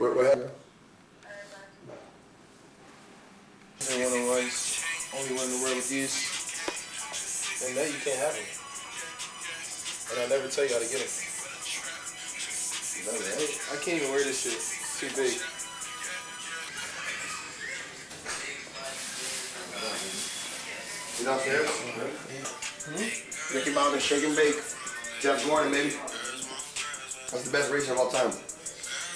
What, what happened? And one of was only one in the world with these. And that you can't have them. And I never tell you how to get them. I can't even wear this shit. It's too big. You downstairs? Hmm? Mickey Mouse and Shake and Bake. Jeff Gordon, baby. That's the best racer of all time.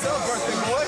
What's up, birthday boy?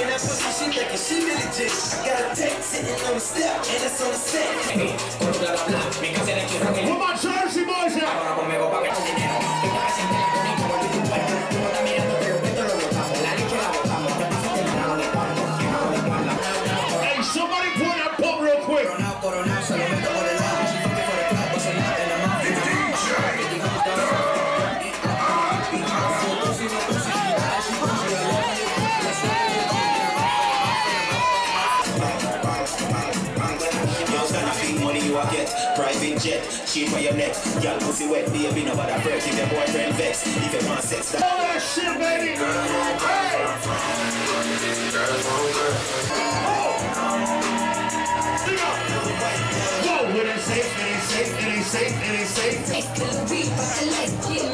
that pussy, she thinking she really jigs. I got a text sitting on the step, and it's on the set. Where my Jersey boys you a get. Private jet, cheap for your neck. Y'all pussy wet, baby, no bother flirt. If your boyfriend vex, if you want sex, that All that shit, baby. Hey! Oh! Whoa, it ain't safe, it ain't safe, it ain't safe, it ain't safe. Take the read, but the light,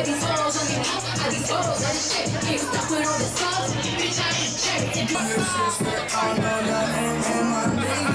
where these hoes on me out, I these hoes, I just shit, can't stop with all this sauce, bitch, I ain't check, All on the